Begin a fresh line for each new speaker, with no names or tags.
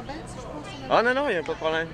urbaine. Oh ah, non, non, il n'y a pas de problème.